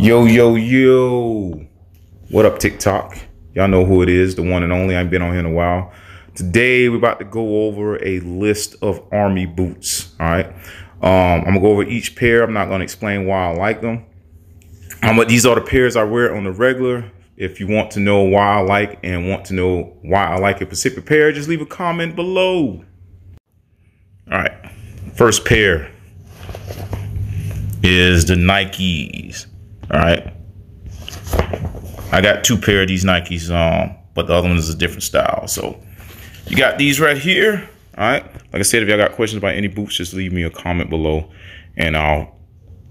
Yo, yo, yo. What up, TikTok? Y'all know who it is, the one and only. I ain't been on here in a while. Today, we're about to go over a list of Army boots. All right. Um, I'm going to go over each pair. I'm not going to explain why I like them. Um, but these are the pairs I wear on the regular. If you want to know why I like and want to know why I like a specific pair, just leave a comment below. All right. First pair is the Nikes. All right. I got two pair of these Nikes, um, but the other one is a different style. So you got these right here. All right. Like I said, if y'all got questions about any boots, just leave me a comment below and I'll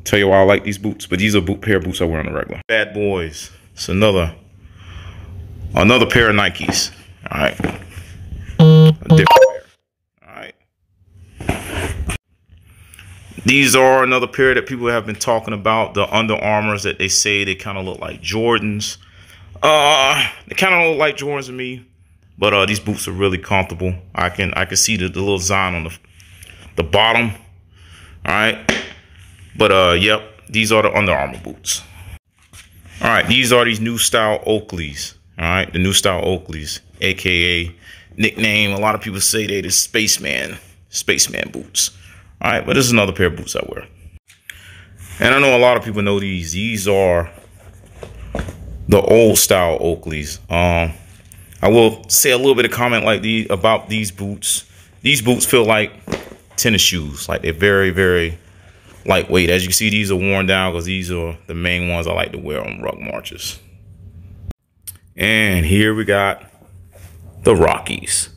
tell you why I like these boots. But these are boot pair of boots I wear on the regular. Bad boys. It's another another pair of Nikes. All right. A different pair. All right. These are another pair that people have been talking about. The Under Armours that they say they kind of look like Jordans. Uh, they kind of look like Jordans to me, but uh, these boots are really comfortable. I can I can see the, the little sign on the the bottom. All right, but uh, yep, these are the Under Armour boots. All right, these are these new style Oakleys. All right, the new style Oakleys, aka nickname. A lot of people say they the spaceman spaceman boots. All right, but this is another pair of boots I wear. And I know a lot of people know these. These are the old style Oakleys. Um, I will say a little bit of comment like these about these boots. These boots feel like tennis shoes. Like they're very, very lightweight. As you can see, these are worn down because these are the main ones I like to wear on ruck marches. And here we got the Rockies.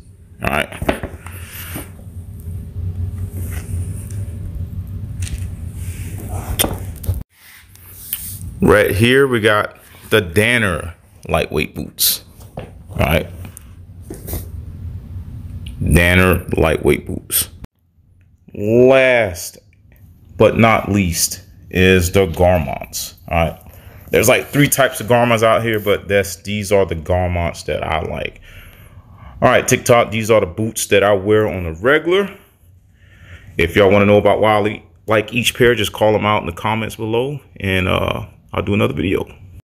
All right. Right here, we got the Danner lightweight boots. All right. Danner lightweight boots. Last but not least is the Garmonts. All right. There's like three types of Garmonts out here, but that's these are the Garmonts that I like. All right, TikTok, these are the boots that I wear on the regular. If y'all want to know about Wally, like each pair, just call them out in the comments below. And uh, I'll do another video.